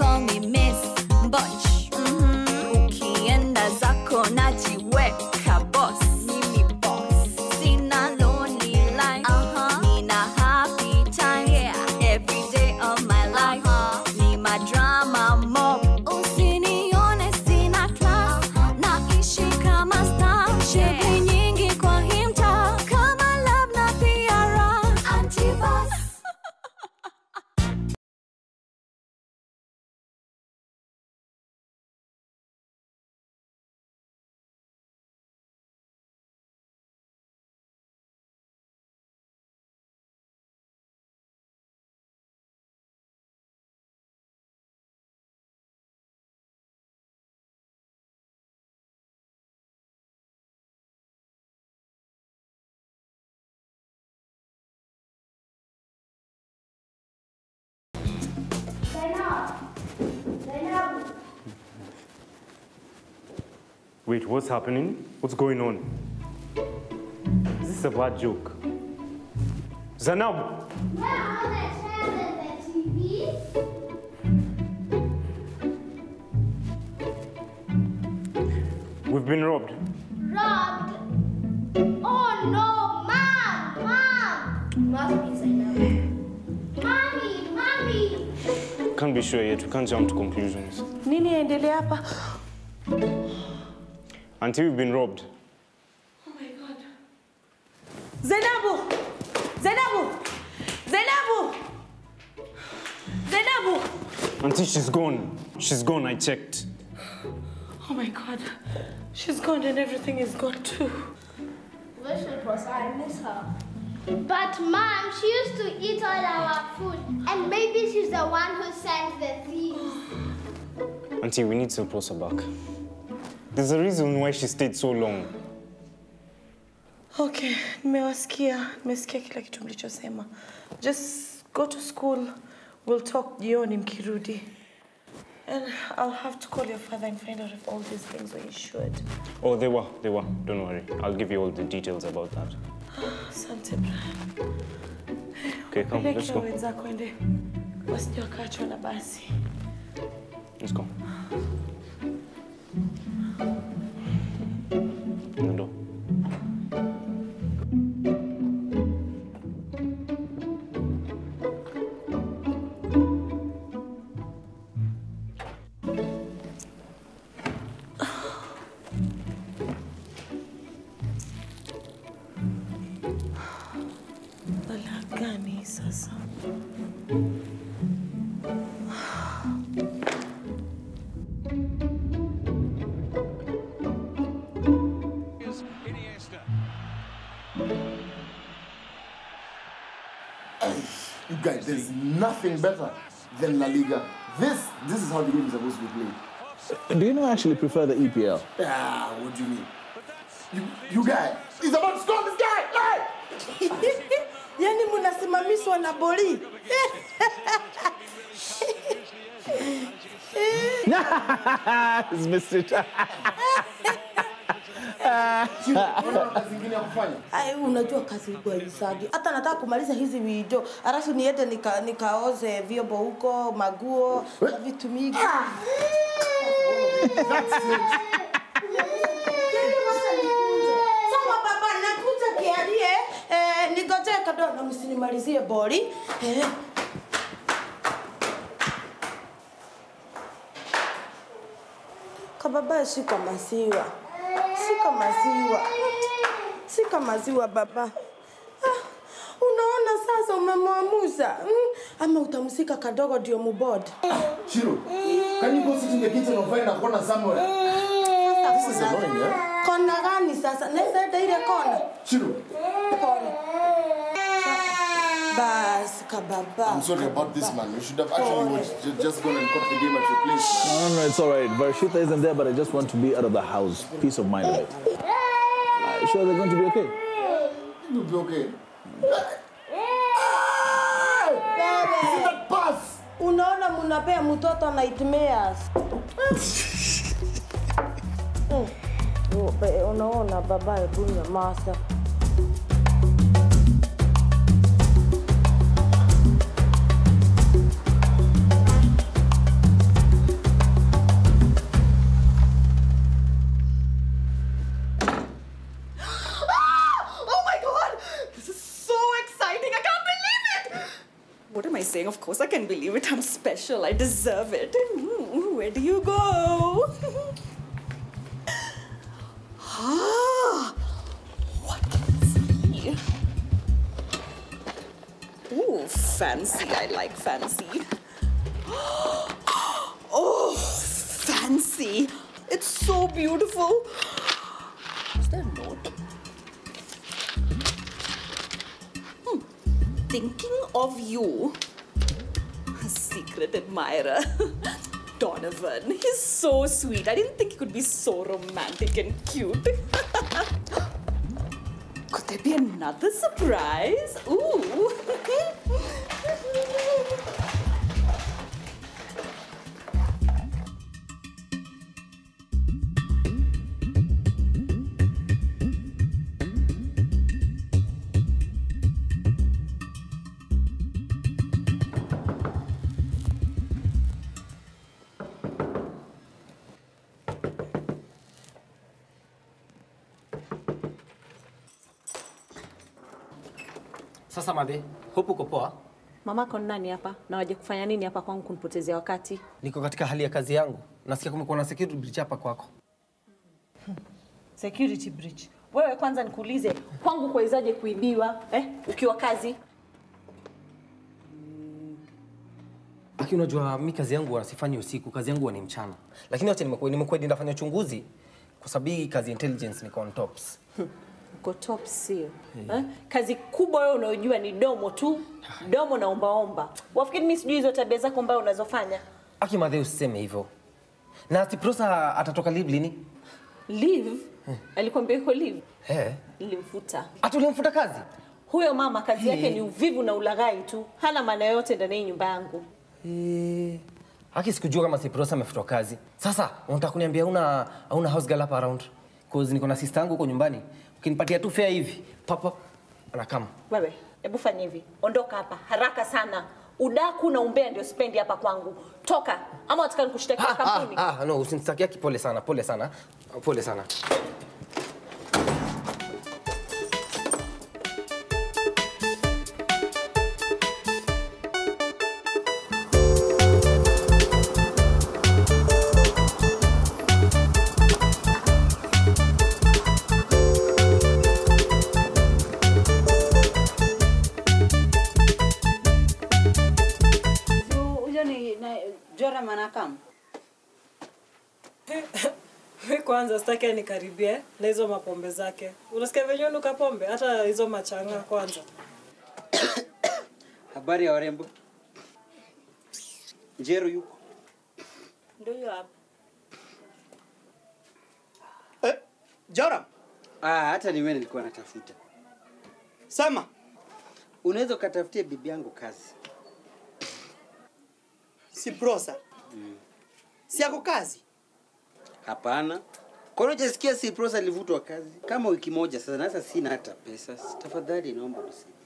call me Miss Bunch. Wait, what's happening? What's going on? Is this a bad joke? Zanab! Where are the chairs and the TV? We've been robbed. Robbed. Oh no, mom, mom. Must be Zainab. Mommy, mommy. Can't be sure yet. We can't jump to conclusions. Nini yaendelea hapa? Until we've been robbed. Oh my God. Zainabu! Zainabu! Zainabu! Zainabu! Until she's gone. She's gone, I checked. Oh my God. She's gone and everything is gone too. Wish it was I miss her. But mom, she used to eat all our food, and maybe she's the one who sent the thieves. Auntie, we need Silprosa back. There's a reason why she stayed so long. Okay, nimewasikia, nimesikia kila kitu mlichosema. Just go to school. We'll talk jioni mkirudi. And I'll have to call your father and find out if all these things were insured. Oh, they were, they were. Don't worry. I'll give you all the details about that. Asante Brian. Okay, come, let's go. wenzako ende wasije wakaachwa na basi. Let's go. Guys, there's nothing better than La Liga. This, this is how the game is supposed to be played. Do you know I actually prefer the EPL? Ah, what do you mean? You, you guy, he's about to score this guy! Hey! Yaani mnasimamishwa na boli. It's Mr. Ai, unajua kazi isagi. Hata nataka kumaliza hizi video, alafu niende nika, nikaoze vyombo huko, maguo na vitu mingi. Kialie. Eh, nigojee kidogo na msinimalizie boli. Eh. Kababa, shika maziwa, shika maziwa, sika maziwa baba. Ah, unaona sasa umemwamuza mm, ama utamsika kadogo ndio mubod. Shiro, can you go sit in the kitchen and find a corner somewhere? This is annoying, eh? Kona gani sasa? Naweza enda ile kona? Shiro, Kona. Basi kababa. I'm sorry about this, man. You should have actually watched, just, just gone and caught the game at your place. No, no, it's all right. Varshita isn't there, but I just want to be out of the house. Peace of mind right? Are Uh, sure they're going to be okay? You'll be okay. Unaona munapea mtoto nightmares. Mm. Oh, Unaona baba, hebu nyamaza. Of course I can believe it. I'm special. I deserve it. Where do you go? ah, what? Ooh, fancy. I like fancy. Oh, fancy. It's so beautiful. Is there a note? Hmm. Thinking of you. Secret admirer. Donovan. He's so sweet. I didn't think he could be so romantic and cute. could there be another surprise? Ooh. Sasa madhe, hope uko poa? Mamako ni nani hapa na waje kufanya nini hapa kwangu kunipotezea wakati? Niko katika hali ya kazi yangu. Nasikia kumekuwa na security breach hapa kwako. Security breach. Wewe kwanza nikuulize, kwangu kuwezaje kuibiwa eh, ukiwa kazi? Aki, unajua mi kazi yangu wasifanyi usiku, kazi yangu ni mchana. Lakini wacha nimekuwa nimekuwa nafanya uchunguzi kwa sababu kazi intelligence niko on tops. Uko top sio? Eh? Kazi kubwa wewe unayojua ni domo tu, domo na ombaomba. Wafikiri mimi sijui hizo tabia zako mbaya unazofanya? Aki madhe, usiseme hivyo. Na ati Prosa atatoka leave lini? Leave? Alikwambia yuko leave? Eh. Nilimfuta. Ati ulimfuta kazi? Huyo mama kazi yake ni uvivu na ulaghai tu, hana maana yoyote ndani ya nyumba yangu. Eh. Aki, sikujua kama si Prosa amefutwa kazi. Sasa unataka kuniambia una una house girl hapa around? Cause niko na sister yangu huko nyumbani. Ukinipatia tu fea hivi, papa pap anakama. Wewe, hebu fanya hivi, ondoka hapa haraka sana. Udaku na umbea ndio spendi hapa kwangu. Toka ama wataka nikushtakia Ah, kampuni. ah, ah, no, usinitakia kipole sana, pole sana. Pole sana. Kwanza sitaki anikaribie na hizo mapombe zake. Unasikia venye unuka pombe, hata hizo machanga kwanza. Habari ya warembo. Njeru yuko. Ndio hiyo hapa. Joram. Ah, hata ni wewe nilikuwa natafuta. Sama. Unaweza ukatafutia bibi yangu kazi. Si Prosa. Mm. Si yako kazi? Hapana. Kwani hujasikia si Prosa alivutwa kazi? Kama wiki moja sasa na sasa sina hata pesa. Tafadhali naomba unisaidie.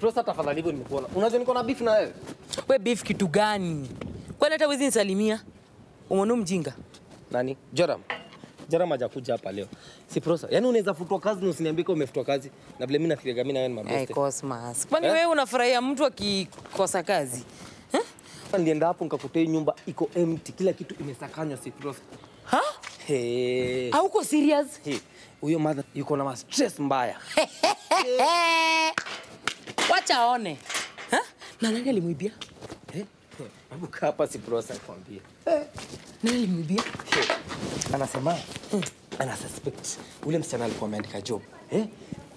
Prosa, tafadhali hivyo nimekuona. Unajua niko na beef na wewe. We beef kitu gani? Kwani hata wezi nisalimia? Umeona mjinga? Nani? Joram. Joram hajakuja hapa leo. Si Prosa. Yaani unaweza futwa kazi na usiniambie kama umefutwa kazi. Na vile mimi nafikiria mimi na wewe ni Hey. Cosmas. Kwani Eh? wewe unafurahia mtu akikosa kazi? Eh? Nienda hapo nikakuta hii nyumba iko empty, kila kitu imesakanywa si Prosa. Ha? Hey. Hauko serious? Hey, huyo mother yuko na stress mbaya. Wacha aone. Na nani alimwibia? Hebu kaa hapa si prosa kwambie. Eh? Nani alimwibia? Anasema ana suspect ule msichana alikuwa ameandika job. Eh?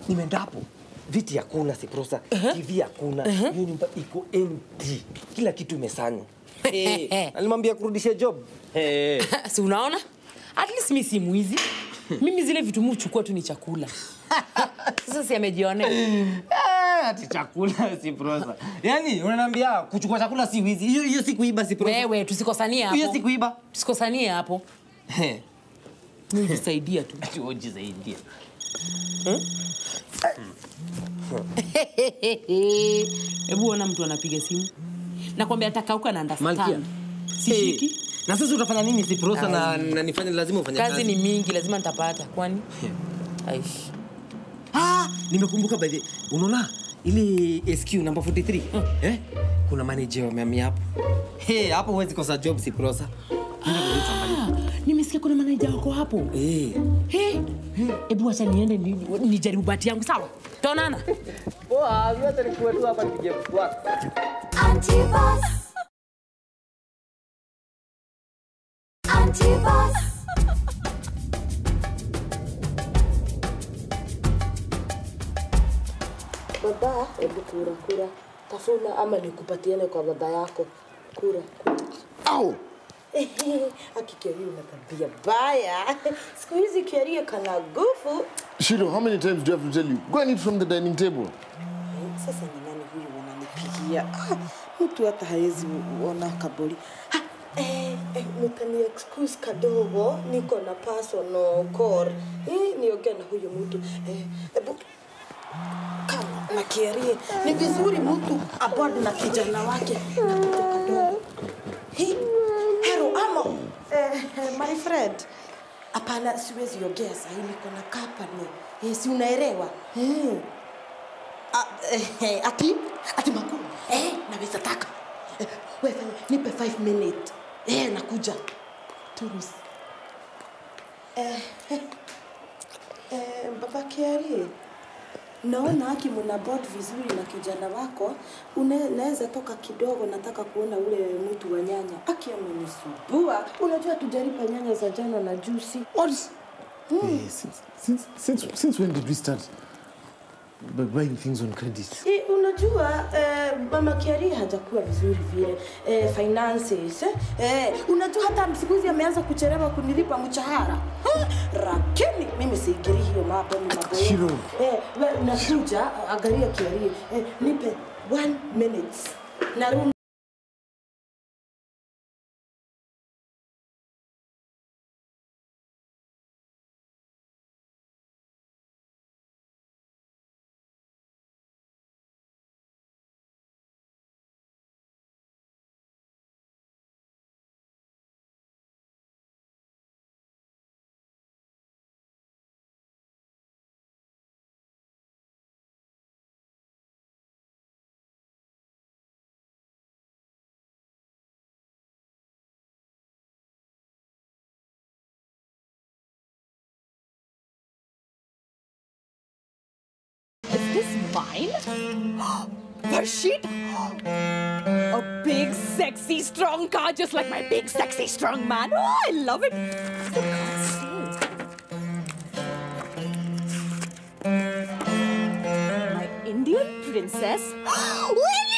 Nimeenda hapo. Viti hakuna si prosa, TV hakuna. Hiyo nyumba iko empty. Kila kitu imesanywa. Eh, alimwambia kurudisha job. Eh. si unaona? At least mimi si mwizi. Mimi zile vitu mchukua tu ni chakula. Sasa si amejionea. Ati chakula si prosa. Yaani unaniambia kuchukua chakula si wizi. Hiyo hiyo si kuiba si prosa. Wewe tusikosanie hapo. Hiyo si kuiba. Tusikosanie hapo. Mimi jisaidia tu. zaidi. Eh? Hebu ona mtu anapiga simu. Nakwambia atakauka na Malkia. understand. Sishiki. Na sasa utafanya nini si prosa na, na nifanye lazima ufanye kazi. Kazi ni mingi, lazima nitapata. Kwani? Aish. Ah, nimekumbuka by the unaona ile SQ number 43 eh? Kuna manager wamehamia hapo. Hey, hapo huwezi kosa job si prosa. Ah, nimesikia kuna manager wako hapo. Eh. Hey, hebu acha niende ni- nijaribu bahati yangu sawa? tonana Poa, mimi Baba, hebu kura kura, tafuna ama nikupatiane kwa baba yako. Kura kura. Au! Aki Kiarie una tabia baya. Siku hizi Kiarie kana gufu. Shiro, how many times do I have to tell you? Go and eat from the dining table. Sasa ni nani huyu wananipigia? Ah, Mtu hata hawezi ona kaburi. Ha, eh, eh, mtani excuse kadogo, niko na personal call. Eh, nioge na huyu mtu. Eh, ebu kama na Kiarie, ni vizuri mtu abord na kijana wake. Hi, Hero amo eh, eh, my friend. Hapana, siwezi ongea sahii, niko na company. Eh, si unaelewa? Eh. Ah, eh, ati ati makuu eh, naweza taka eh, wewe nipe 5 minutes eh, nakuja turus eh, eh, eh, baba Kiari naona haki mna board vizuri na kijana wako unaweza naweza toka kidogo nataka kuona ule mtu wa nyanya aki amenisumbua unajua tujaripa nyanya za jana na juisi. What? hey, since, since, since, since when did we start buying things on credit? E, unajua eh, mama Kiari hajakuwa vizuri vile eh, finances eh, eh, unajua hata siku hizi ameanza kuchelewa kunilipa mshahara Ha, lakini mimi siigiri hiyo mambo. Shiro. eh, nakuja angalia Kiari eh, nipe one minute narudi this mine? Varshit? A big, sexy, strong car just like my big, sexy, strong man. Oh, I love it. My Indian princess?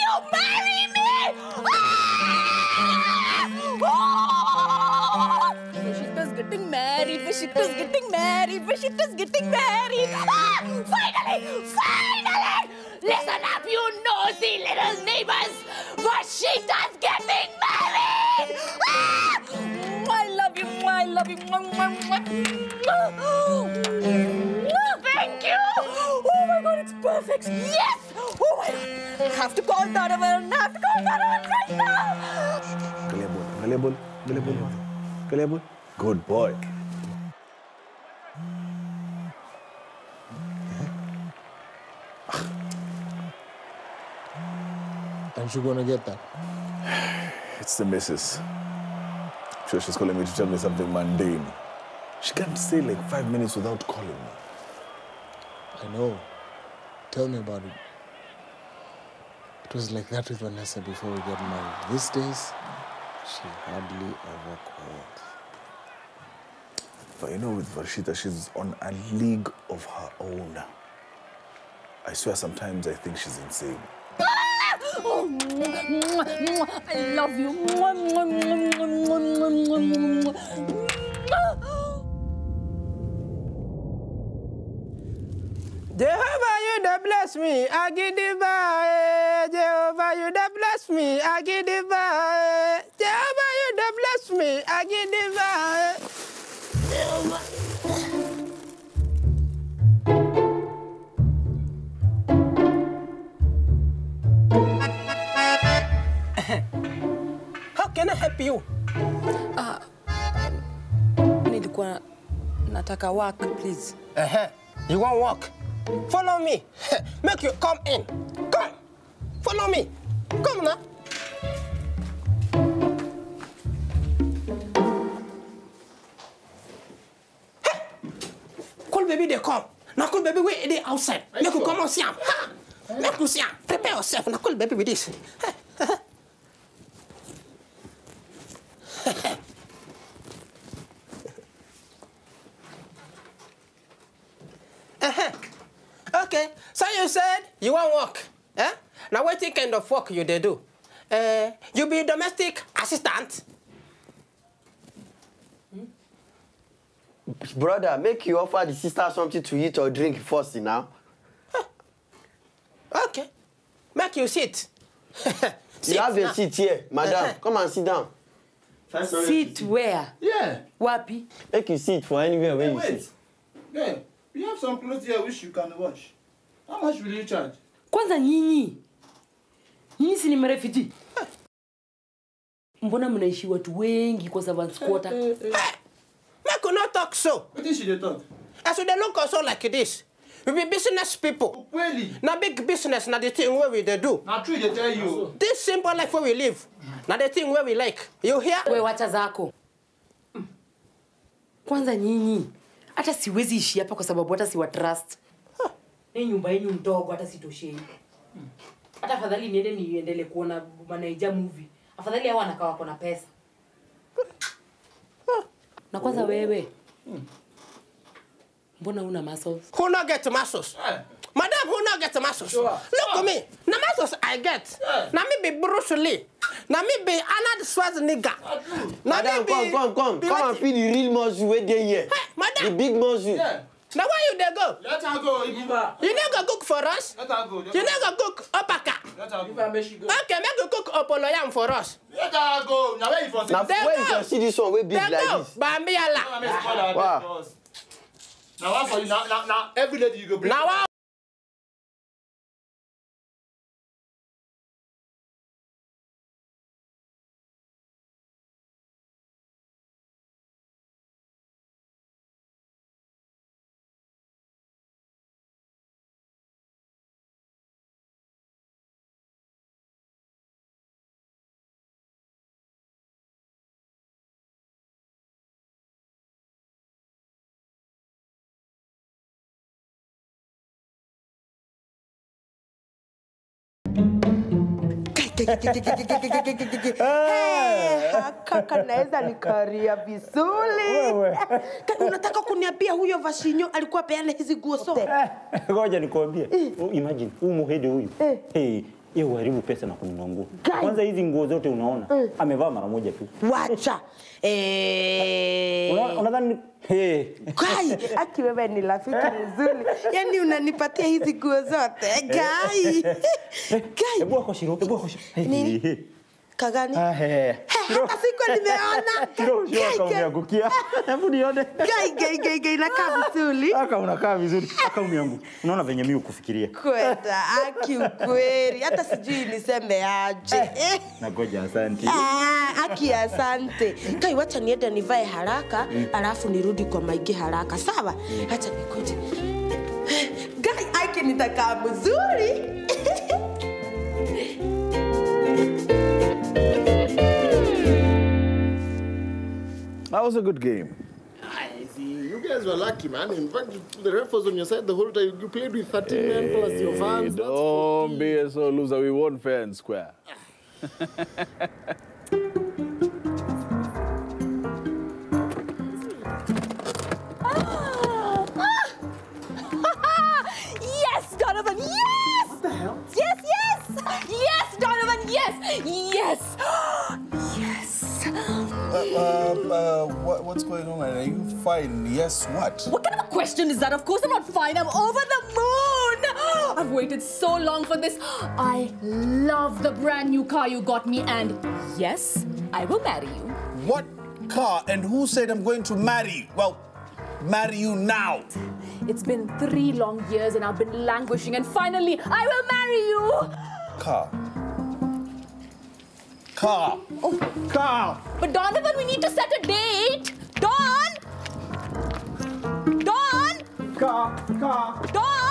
married. Vashita's getting married. Vashita's getting married. Ah! Finally! Finally! Listen up, you nosy little neighbors! Vashita's getting married! Ah! I love you. I love you. Thank you! Oh my god, it's perfect! Yes! Oh my god! I have to call Donovan! I have to call Donovan right now! Angalia ball, angalia ball, angalia ball. Angalia ball. Good boy. And she gonna get that? It's the missus. I'm sure she's calling me to tell me something mundane. She can't stay like five minutes without calling me. I know. Tell me about it. It was like that with Vanessa before we got married. These days, she hardly ever calls. But you know, with Varshita, she's on a league of her own. I swear sometimes I think she's insane. I love you. Jehovah, you da bless me, Agidiba. Jehovah, you da bless me, Agidiba. Jehovah, you da bless me, Agidiba. Jehovah. I help you? Ah, nilikuwa nataka work please. Uh-huh. You want walk? Follow me. Make you come in. Come. Follow me. Come now. Hey. Cool baby, they come. Now, cool baby, wait, they outside? Make you come on, see 'em. Ha. Make you see 'em. Prepare yourself. Now, cool baby with this. Uh-huh. You want work. Eh? Now what kind of work you they do? Uh, you be domestic assistant? Brother, make you offer the sister something to eat or drink first now. Okay. Make you sit. you have a now. seat here, madam. Uh-huh. Come and sit down. Sit where? Yeah. Wapi? Make you sit for anywhere where you wait. sit. Yeah, we have some clothes here which you can wash. How much will you charge? Kwanza nyinyi. Nyinyi si ni marefiji. Mbona mnaishi watu wengi kwa servants quarter? Make you not talk so. What is she talk? As you dey look also like this. We be business people. Really? Na big business na the thing where we dey do. Na true they tell you. This simple life where we live. Na the thing where we like. You hear? We wacha zako. Kwanza nyinyi. Hata siwezi ishi hapa kwa sababu hata siwa trust. Hii nyumba yenu ndogo hata sitoshei. Hata afadhali niende niendele kuona manaija movie. Afadhali hao wanakaa wako na pesa. Na kwanza wewe. Mbona una muscles? Who not get muscles? Madam, who not get muscles? Look at me. Na muscles I get. Na mimi be Bruce Lee. Na mi be Arnold Schwarzenegger. Madam, me be... come, come, come. Come and feel the real muscle where they here. madam. The big muscle. Now where you dey go? Let her go, Ibuba. You no go cook for us? Let her go. You no go cook opaka? Let her go. If she go. Okay, make you cook opoloyam for us. Let her go. Now where you from? Now, They where go. you can see this one way big like go. this? Bambiala. Wow. Now what for you? Now, now, now, every lady you go bring. Kaka naweza nikaria vizuri. Unataka kuniambia huyo Vashinyo alikuwa peana hizi nguo zote? Ngoja nikwambie. Uh, Imagine huu muhedi huyu. Yeye uharibu pesa na kununua nguo. Kwanza hizi nguo zote unaona mm. amevaa mara moja tu. Wacha. Eh. Unadhani hey. Kai, aki wewe ni rafiki mzuri. Yaani unanipatia hizi nguo zote. Gai. Gai. Hebu akoshiro, hebu wako Nini? Kagani? Ah, hey. Hata siku nimeona. Kiro shiro kwa umiangukia. gai. umeangukia. Hebu nione. Gai, gai, gai, gai, nakaa vizuri. Haka unakaa vizuri. Haka umiangu. Unaona venye mimi ukufikiria. Kwenda, aki ukweli. Hata sijui niseme aje. Eh. Nagoja asante. Ah, aki asante. Kai, wacha niende nivae haraka, alafu nirudi kwa maigi haraka. Sawa? Acha nikuje. Gai, aki nitakaa mzuri. That was a good game. I see. You guys were lucky, man. In fact, the ref was on your side the whole time. You played with 13 men plus your fans. That's don't be a sore loser. We won fair and square. Ah. yes, Donovan, yes! What the hell? Yes, yes! Yes, Donovan, yes! Yes! yes! Uh, uh, what, what's going on? Are you fine? Yes, what? What kind of a question is that? Of course I'm not fine. I'm over the moon! I've waited so long for this. I love the brand new car you got me, and yes, I will marry you. What car? And who said I'm going to marry you? Well, marry you now. It's been three long years and I've been languishing, and finally, I will marry you! Car. Car. Oh, car. But Donovan, we need to set a date! Don! Don! Car, car. Don!